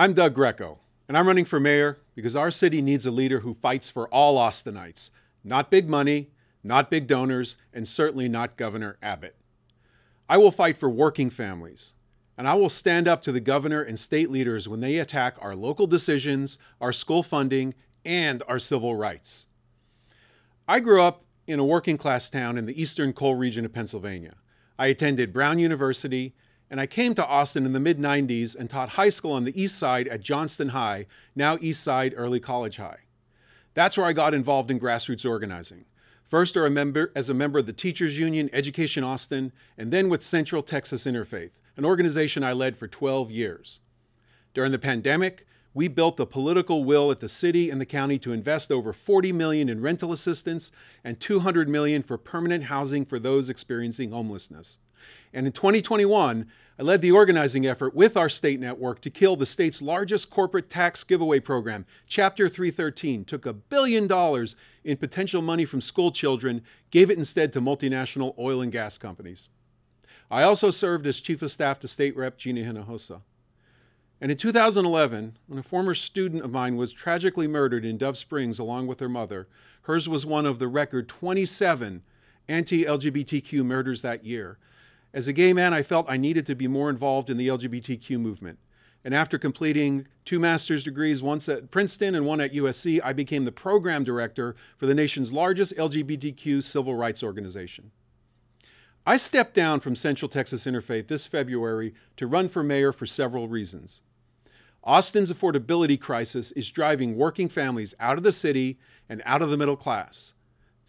I'm Doug Greco, and I'm running for mayor because our city needs a leader who fights for all Austinites, not big money, not big donors, and certainly not Governor Abbott. I will fight for working families, and I will stand up to the governor and state leaders when they attack our local decisions, our school funding, and our civil rights. I grew up in a working class town in the eastern coal region of Pennsylvania. I attended Brown University and I came to Austin in the mid 90s and taught high school on the east side at Johnston High, now East Side Early College High. That's where I got involved in grassroots organizing. First as a member, as a member of the Teachers Union Education Austin, and then with Central Texas Interfaith, an organization I led for 12 years. During the pandemic, we built the political will at the city and the county to invest over 40 million in rental assistance and 200 million for permanent housing for those experiencing homelessness. And in 2021, I led the organizing effort with our state network to kill the state's largest corporate tax giveaway program. Chapter 313 took a billion dollars in potential money from school children, gave it instead to multinational oil and gas companies. I also served as Chief of Staff to State Rep Gina Hinojosa. And in 2011, when a former student of mine was tragically murdered in Dove Springs along with her mother, hers was one of the record 27 anti LGBTQ murders that year. As a gay man, I felt I needed to be more involved in the LGBTQ movement. And after completing two master's degrees, once at Princeton and one at USC, I became the program director for the nation's largest LGBTQ civil rights organization. I stepped down from Central Texas Interfaith this February to run for mayor for several reasons. Austin's affordability crisis is driving working families out of the city and out of the middle class.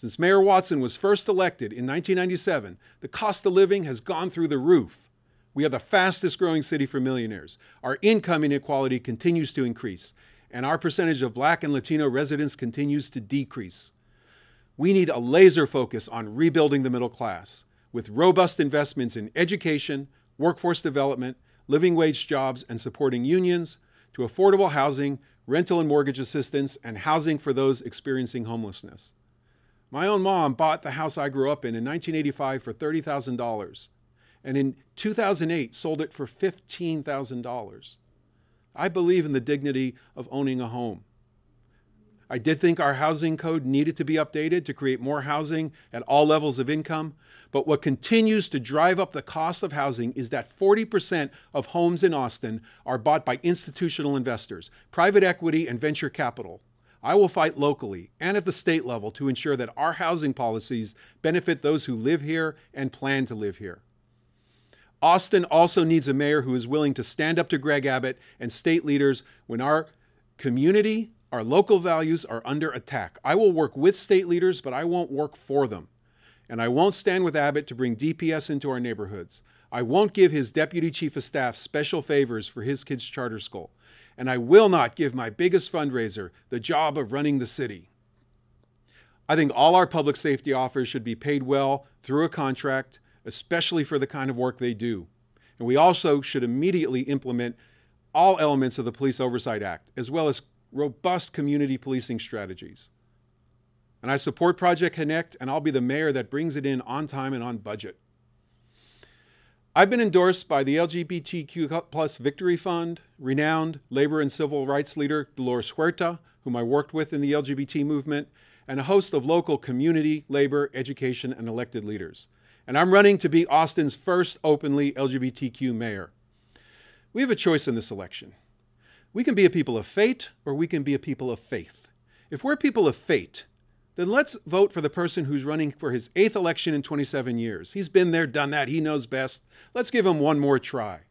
Since Mayor Watson was first elected in 1997, the cost of living has gone through the roof. We are the fastest growing city for millionaires. Our income inequality continues to increase, and our percentage of black and Latino residents continues to decrease. We need a laser focus on rebuilding the middle class with robust investments in education, workforce development, living wage jobs, and supporting unions, to affordable housing, rental and mortgage assistance, and housing for those experiencing homelessness. My own mom bought the house I grew up in in 1985 for $30,000 and in 2008 sold it for $15,000. I believe in the dignity of owning a home. I did think our housing code needed to be updated to create more housing at all levels of income, but what continues to drive up the cost of housing is that 40% of homes in Austin are bought by institutional investors, private equity, and venture capital. I will fight locally and at the state level to ensure that our housing policies benefit those who live here and plan to live here. Austin also needs a mayor who is willing to stand up to Greg Abbott and state leaders when our community, our local values are under attack. I will work with state leaders, but I won't work for them. And I won't stand with Abbott to bring DPS into our neighborhoods. I won't give his deputy chief of staff special favors for his kids' charter school and I will not give my biggest fundraiser the job of running the city. I think all our public safety officers should be paid well through a contract, especially for the kind of work they do. And we also should immediately implement all elements of the Police Oversight Act, as well as robust community policing strategies. And I support Project Connect, and I'll be the mayor that brings it in on time and on budget. I've been endorsed by the LGBTQ plus Victory Fund, renowned labor and civil rights leader Dolores Huerta, whom I worked with in the LGBT movement, and a host of local community, labor, education, and elected leaders. And I'm running to be Austin's first openly LGBTQ mayor. We have a choice in this election. We can be a people of fate or we can be a people of faith. If we're people of fate, then let's vote for the person who's running for his eighth election in 27 years. He's been there, done that, he knows best. Let's give him one more try.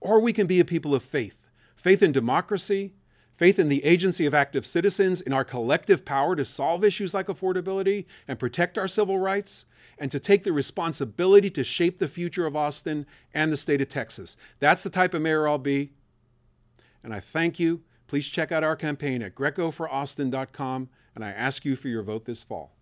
Or we can be a people of faith faith in democracy, faith in the agency of active citizens, in our collective power to solve issues like affordability and protect our civil rights, and to take the responsibility to shape the future of Austin and the state of Texas. That's the type of mayor I'll be. And I thank you. Please check out our campaign at grecoforaustin.com and I ask you for your vote this fall.